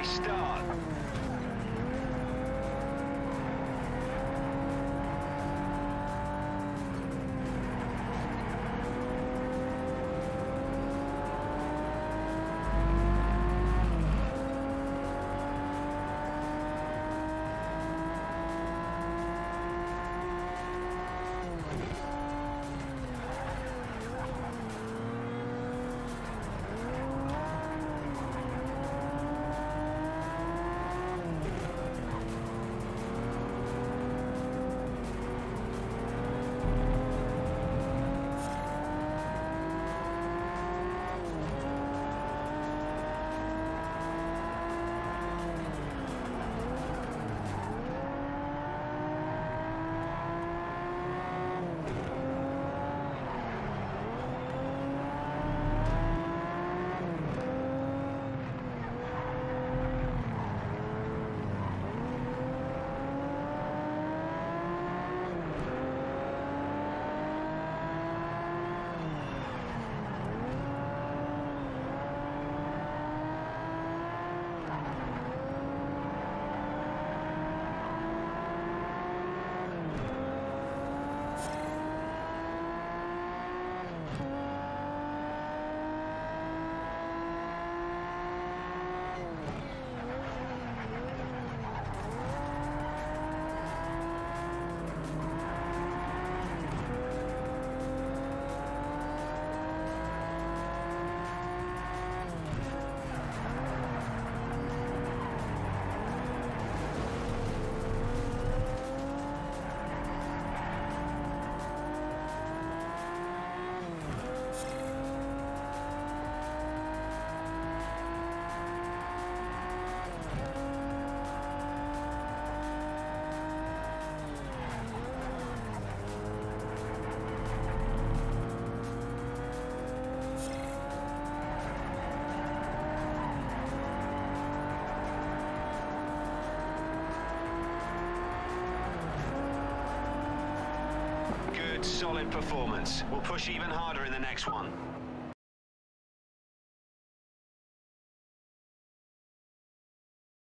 nice start. Solid performance. We'll push even harder in the next one.